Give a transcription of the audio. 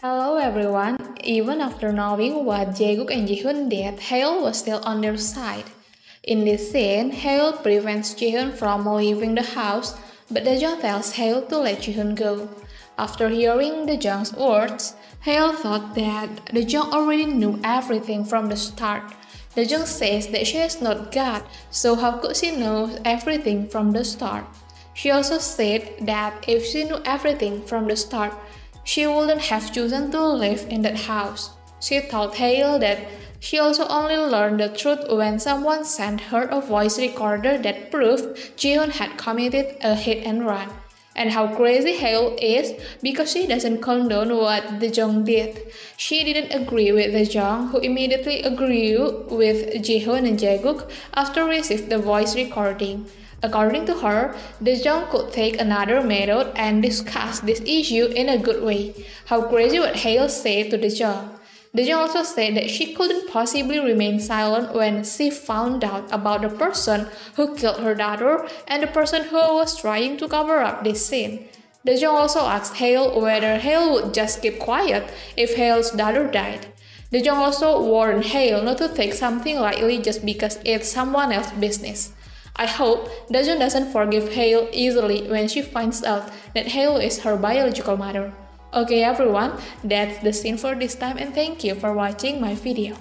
Hello everyone. Even after knowing what Jaeguk and Jihoon did, Haeil was still on their side. In this scene, Haeil prevents Jihoon from leaving the house, but Dajong tells Haeil to let Jihoon go. After hearing Dajong's words, Haeil thought that Dajong already knew everything from the start. Dajong says that she is not God, so how could she know everything from the start? She also said that if she knew everything from the start, she wouldn't have chosen to live in that house. She told Haeil that she also only learned the truth when someone sent her a voice recorder that proved Jihoon had committed a hit and run. And how crazy Haeil is because she doesn't condone what Dajong did. She didn't agree with Dajong, who immediately agreed with Jihoon and Jaeguk after receiving the voice recording. According to her, Dajong could take another method and discuss this issue in a good way. How crazy what Haeil said to Dajong. Dajong also said that she couldn't possibly remain silent when she found out about the person who killed her daughter and the person who was trying to cover up this sin. Dajong also asked Haeil whether Haeil would just keep quiet if Haeil's daughter died. Dajong also warned Haeil not to take something lightly just because it's someone else's business. I hope Dajong doesn't forgive Haeil easily when she finds out that Haeil is her biological mother. Okay everyone, that's the scene for this time and thank you for watching my video.